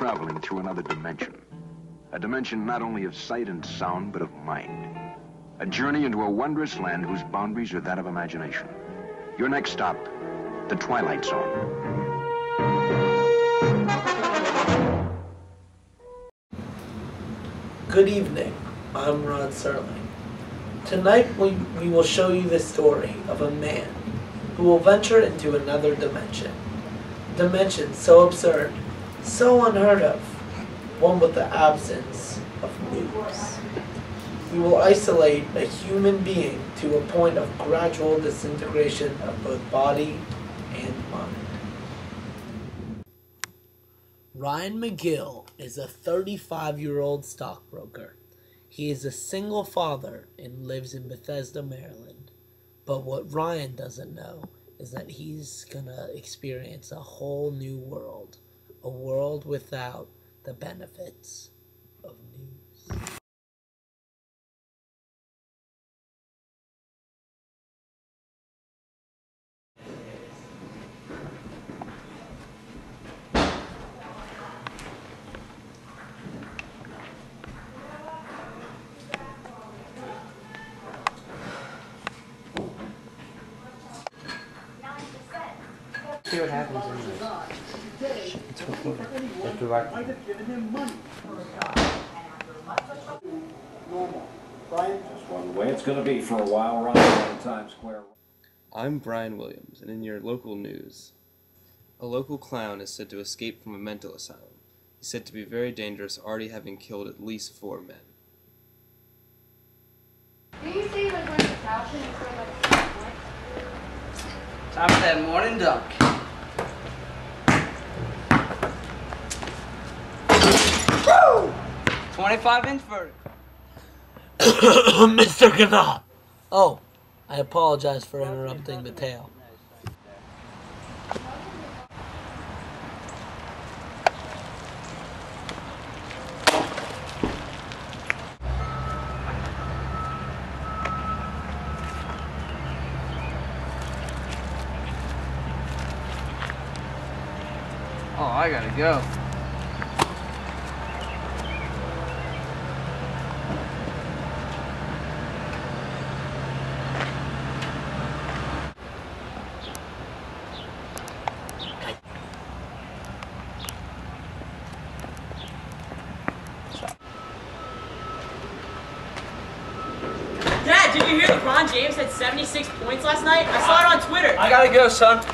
traveling through another dimension. A dimension not only of sight and sound, but of mind. A journey into a wondrous land whose boundaries are that of imagination. Your next stop, the Twilight Zone. Good evening. I'm Rod Serling. Tonight we, we will show you the story of a man who will venture into another dimension. Dimension so absurd, so unheard of, one with the absence of news. We will isolate a human being to a point of gradual disintegration of both body and mind. Ryan McGill is a 35 year old stockbroker. He is a single father and lives in Bethesda, Maryland. But what Ryan doesn't know is that he's gonna experience a whole new world, a world without the benefits of news. See what happens in this. It's recorded. It's recorded. The way it's gonna be for a while, Ron, in Times Square. I'm Brian Williams, and in your local news, a local clown is said to escape from a mental asylum. He's said to be very dangerous, already having killed at least four men. Did you say like when the thousand is for like? Time for that morning dunk. 25 inch vertical. Mr. Gannat! Oh, I apologize for interrupting the tale. Oh, I gotta go. Dad, did you hear LeBron James had 76 points last night? I saw it on Twitter. I gotta go, son.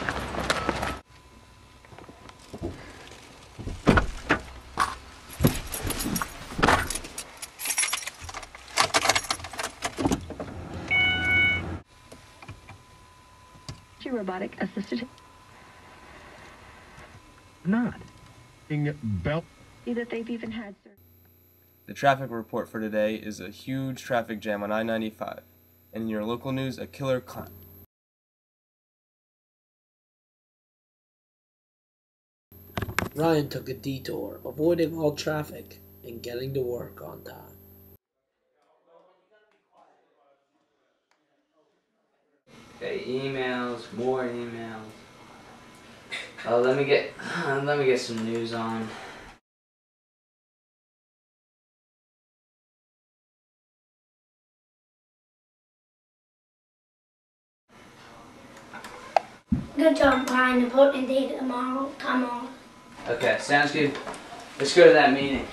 your robotic assistant not. Being belt that they've even had sur- The traffic report for today is a huge traffic jam on I 95. And in your local news, a killer clown. Ryan took a detour, avoiding all traffic and getting to work on time. Okay, emails, more emails. Oh, let me get let me get some news on. Good job, Brian. Important date tomorrow. Come on. Okay, sounds good. Let's go to that meeting.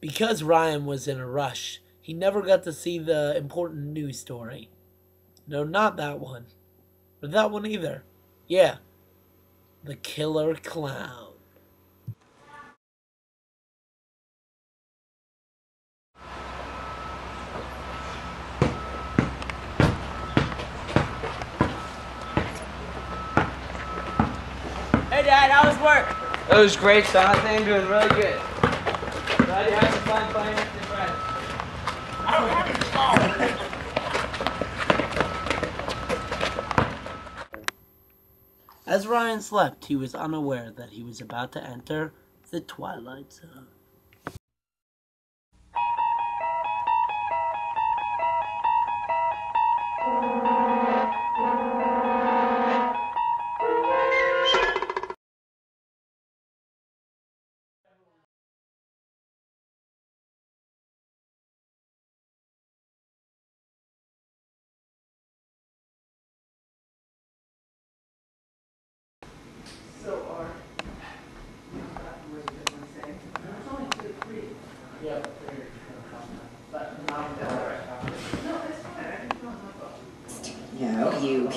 Because Ryan was in a rush, he never got to see the important news story. No, not that one. Or that one either. Yeah. The Killer Clown. Dad, how was work? It was great, son. I think I'm doing really good. Glad you had some fun playing with your friends. As Ryan slept, he was unaware that he was about to enter the Twilight Zone.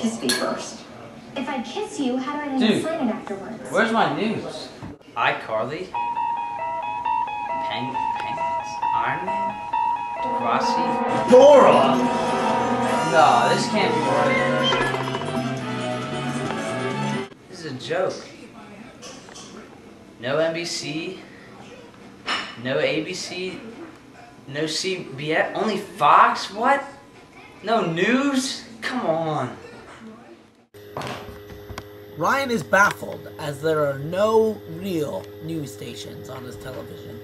Kiss me first. If I kiss you, how do I then Dude. sign it afterwards? Where's my news? iCarly? Peng Penguins? Iron Man? Degrassi? Dora! No, this can't be right. This is a joke. No NBC, no ABC, no CBS, only Fox? What? No news? Come on. Ryan is baffled as there are no real news stations on his television.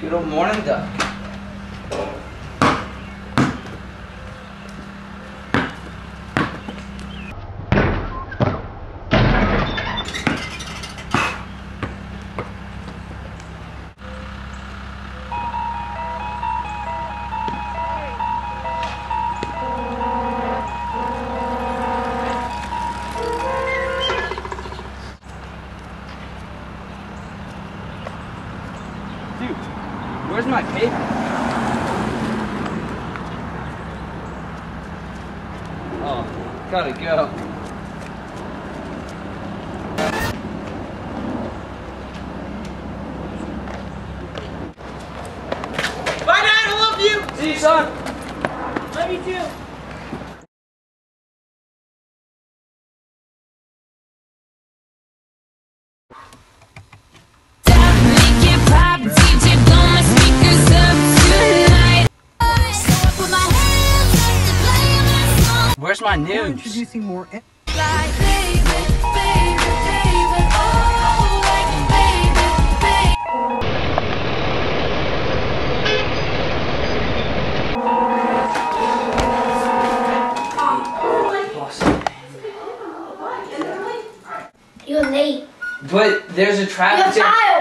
Good old morning, Duck. Where's my paper? Oh, gotta go. Bye, Dad. I love you. See you, son. Love you too. My news? Introducing more. You're late. But there's a You're traffic jam.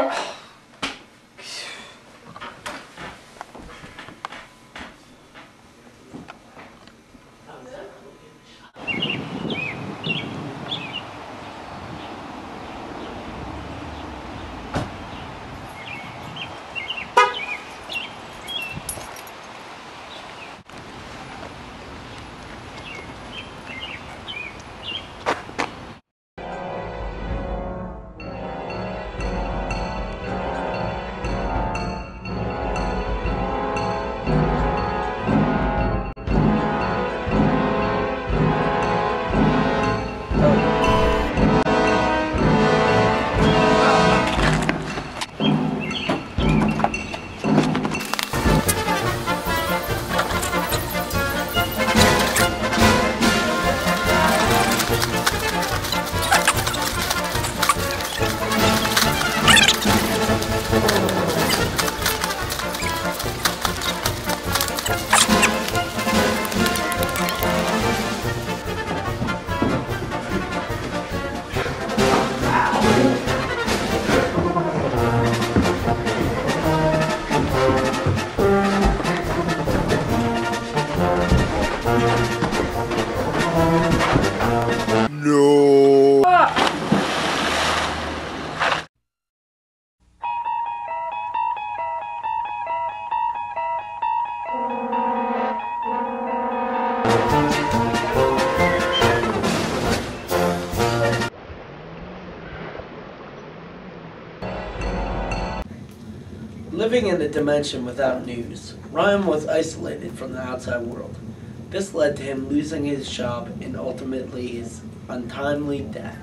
Child. Living in a dimension without news, Ryan was isolated from the outside world. This led to him losing his job and ultimately his untimely death.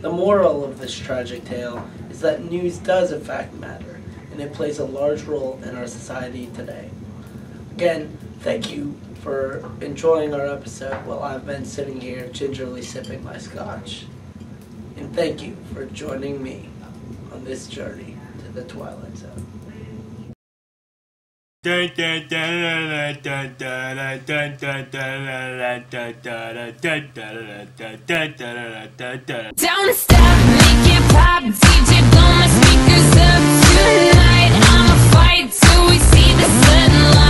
The moral of this tragic tale is that news does in fact matter, and it plays a large role in our society today. Again, thank you for enjoying our episode while I've been sitting here gingerly sipping my scotch. And thank you for joining me on this journey to the Twilight Zone. Don't stop, make it pop, DJ blow my speakers up tonight. I'ma fight till we see the sunlight.